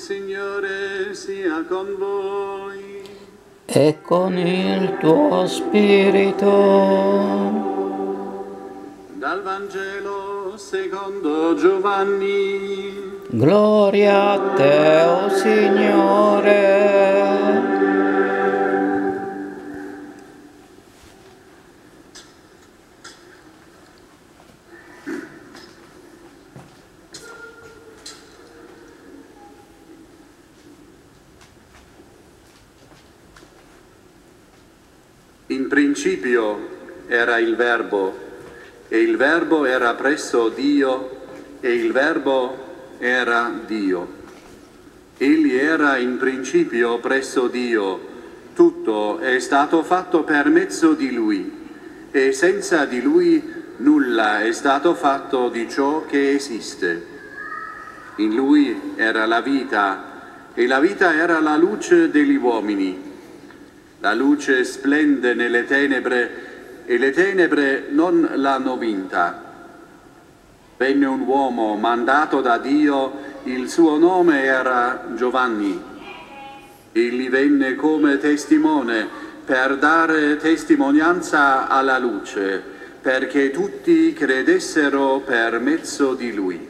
Signore sia con voi. E con il tuo spirito. Dal Vangelo secondo Giovanni. Gloria a te, o oh Signore. In principio era il Verbo, e il Verbo era presso Dio, e il Verbo era Dio. Egli era in principio presso Dio, tutto è stato fatto per mezzo di Lui, e senza di Lui nulla è stato fatto di ciò che esiste. In Lui era la vita, e la vita era la luce degli uomini. La luce splende nelle tenebre e le tenebre non l'hanno vinta. Venne un uomo mandato da Dio, il suo nome era Giovanni. Egli venne come testimone per dare testimonianza alla luce, perché tutti credessero per mezzo di lui.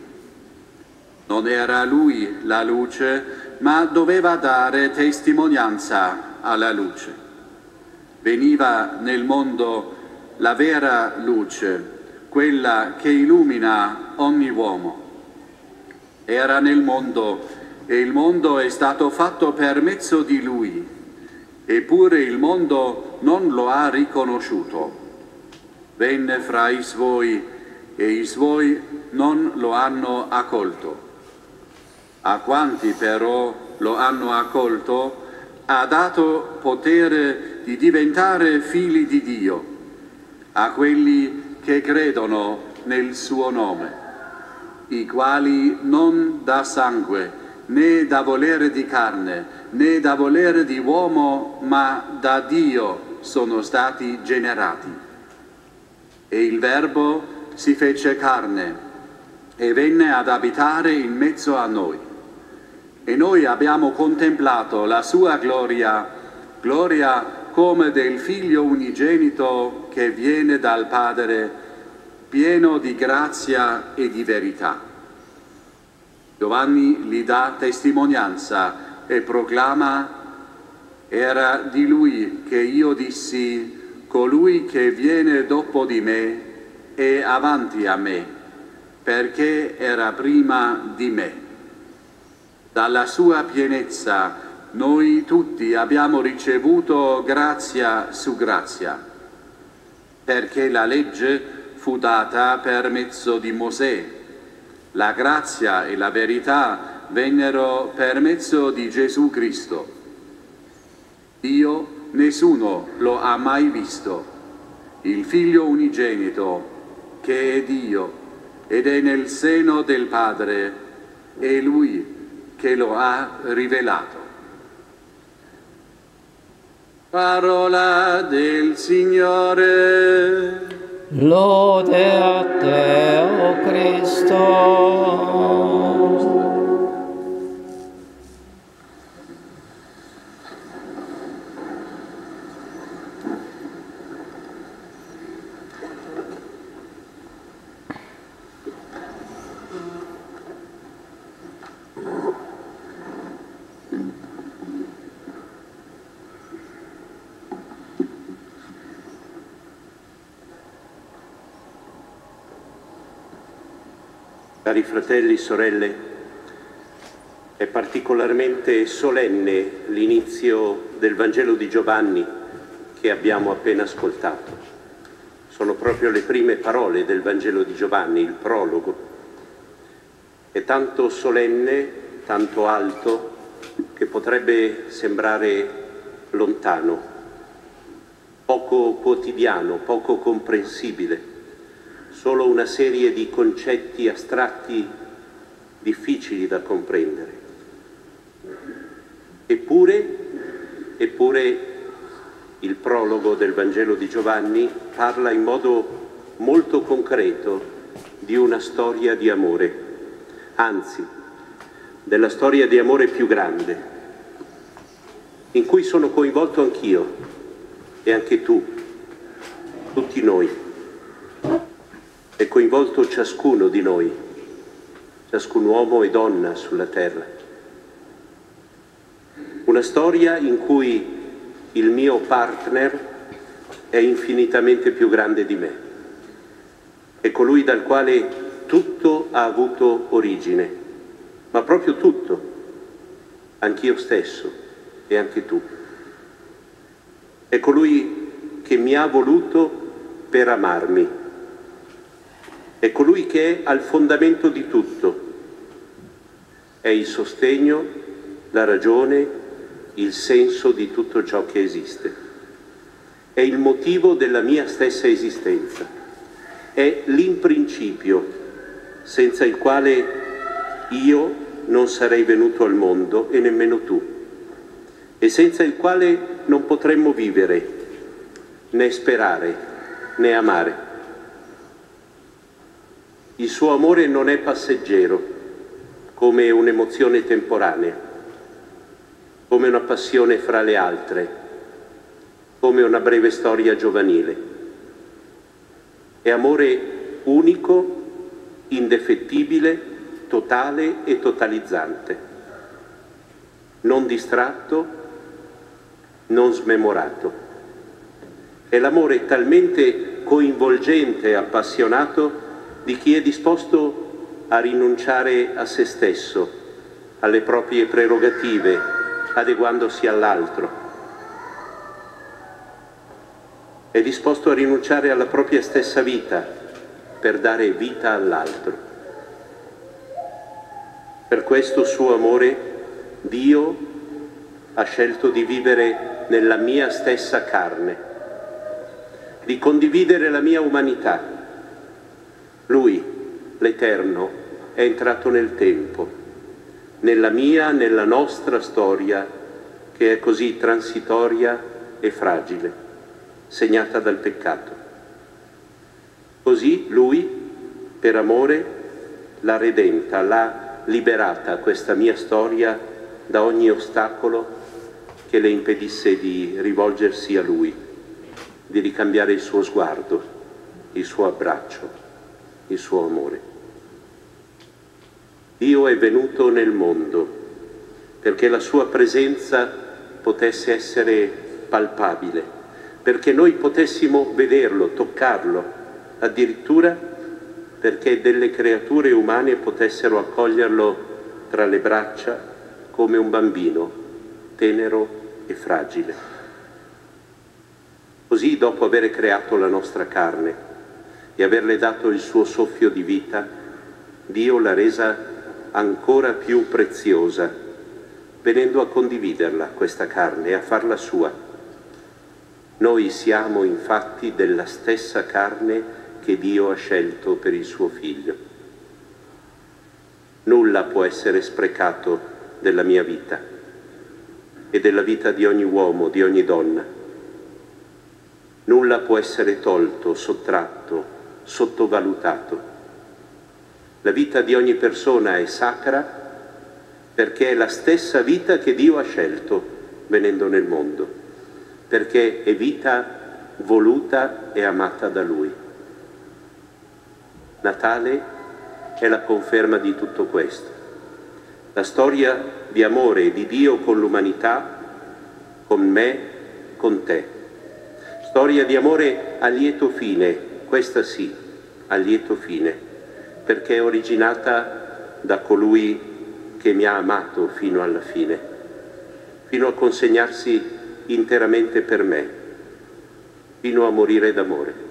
Non era lui la luce, ma doveva dare testimonianza alla luce. Veniva nel mondo la vera luce, quella che illumina ogni uomo. Era nel mondo e il mondo è stato fatto per mezzo di lui, eppure il mondo non lo ha riconosciuto. Venne fra i suoi e i suoi non lo hanno accolto. A quanti però lo hanno accolto, ha dato potere di diventare figli di Dio, a quelli che credono nel suo nome, i quali non da sangue, né da volere di carne, né da volere di uomo, ma da Dio sono stati generati. E il Verbo si fece carne e venne ad abitare in mezzo a noi. E noi abbiamo contemplato la sua gloria, gloria come del Figlio unigenito che viene dal Padre, pieno di grazia e di verità. Giovanni gli dà testimonianza e proclama, era di lui che io dissi, colui che viene dopo di me è avanti a me, perché era prima di me. Dalla sua pienezza noi tutti abbiamo ricevuto grazia su grazia, perché la legge fu data per mezzo di Mosè, la grazia e la verità vennero per mezzo di Gesù Cristo. Dio nessuno lo ha mai visto, il Figlio unigenito, che è Dio ed è nel seno del Padre, è Lui che lo ha rivelato. Parola del Signore. Lode a te, o Cristo. Cari fratelli e sorelle, è particolarmente solenne l'inizio del Vangelo di Giovanni che abbiamo appena ascoltato. Sono proprio le prime parole del Vangelo di Giovanni, il prologo. È tanto solenne, tanto alto, che potrebbe sembrare lontano, poco quotidiano, poco comprensibile solo una serie di concetti astratti difficili da comprendere. Eppure, eppure il prologo del Vangelo di Giovanni parla in modo molto concreto di una storia di amore, anzi della storia di amore più grande, in cui sono coinvolto anch'io e anche tu, tutti noi. Coinvolto ciascuno di noi, ciascun uomo e donna sulla terra. Una storia in cui il mio partner è infinitamente più grande di me. È colui dal quale tutto ha avuto origine, ma proprio tutto, anch'io stesso e anche tu. È colui che mi ha voluto per amarmi. È colui che è al fondamento di tutto. È il sostegno, la ragione, il senso di tutto ciò che esiste. È il motivo della mia stessa esistenza. È l'imprincipio senza il quale io non sarei venuto al mondo e nemmeno tu, e senza il quale non potremmo vivere, né sperare, né amare. Il suo amore non è passeggero, come un'emozione temporanea, come una passione fra le altre, come una breve storia giovanile. È amore unico indefettibile, totale e totalizzante, non distratto, non smemorato. È l'amore talmente coinvolgente e appassionato di chi è disposto a rinunciare a se stesso, alle proprie prerogative, adeguandosi all'altro. È disposto a rinunciare alla propria stessa vita per dare vita all'altro. Per questo suo amore Dio ha scelto di vivere nella mia stessa carne, di condividere la mia umanità. Lui, l'Eterno, è entrato nel tempo, nella mia, nella nostra storia, che è così transitoria e fragile, segnata dal peccato. Così lui, per amore, l'ha redenta, l'ha liberata questa mia storia da ogni ostacolo che le impedisse di rivolgersi a lui, di ricambiare il suo sguardo, il suo abbraccio, il suo amore. Dio è venuto nel mondo perché la sua presenza potesse essere palpabile, perché noi potessimo vederlo, toccarlo, addirittura perché delle creature umane potessero accoglierlo tra le braccia come un bambino, tenero e fragile. Così, dopo aver creato la nostra carne e averle dato il suo soffio di vita, Dio l'ha resa ancora più preziosa, venendo a condividerla, questa carne, a farla sua. Noi siamo infatti della stessa carne che Dio ha scelto per il suo figlio. Nulla può essere sprecato della mia vita e della vita di ogni uomo, di ogni donna. Nulla può essere tolto, sottratto, sottovalutato. La vita di ogni persona è sacra perché è la stessa vita che Dio ha scelto venendo nel mondo, perché è vita voluta e amata da Lui. Natale è la conferma di tutto questo. La storia di amore di Dio con l'umanità, con me, con te. Storia di amore a lieto fine, questa sì, a lieto fine, perché è originata da colui che mi ha amato fino alla fine, fino a consegnarsi interamente per me, fino a morire d'amore.